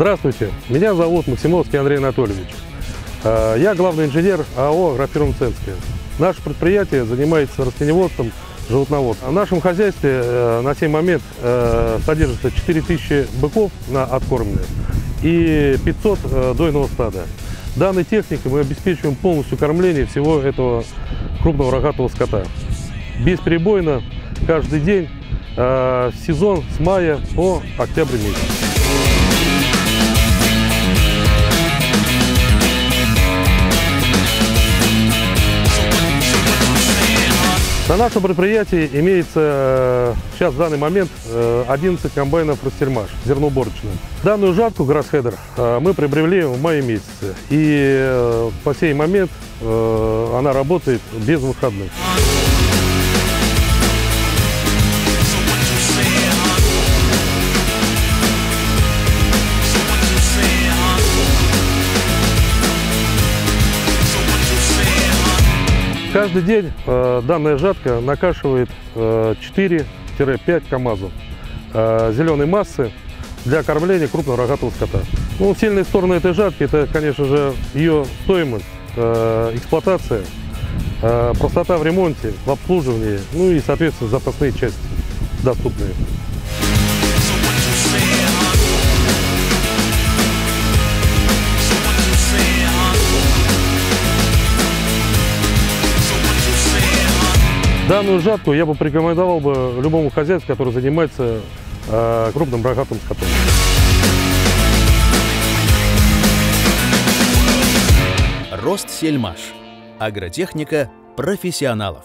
Здравствуйте, меня зовут Максимовский Андрей Анатольевич. Э, Я главный инженер АО «Агрофирма Ценская». Наше предприятие занимается растениеводством, животноводством. В нашем хозяйстве э, на сей момент э, содержится 4000 быков на откормленные и 500 э, дойного стада. Данной техникой мы обеспечиваем полностью кормление всего этого крупного рогатого скота. Бесперебойно, каждый день, сезон с мая по октябрь месяц. На нашем предприятии имеется э, сейчас в данный момент э, 11 комбайнов Ростельмаш зерноуборочных. Данную жатку Грассхедер э, мы приобрели в мае месяце. И э, по сей момент э, она работает без выходных. Каждый день э, данная жатка накашивает э, 4-5 КАМАЗов э, зеленой массы для кормления крупного рогатого скота. Ну, сильные стороны этой жатки, это, конечно же, ее стоимость, э, эксплуатация, э, простота в ремонте, в обслуживании, ну и, соответственно, запасные части доступные. Данную жатку я бы порекомендовал бы любому хозяйству, который занимается э, крупным рогатым скотом. Ростсельмаш. Агротехника профессионалов.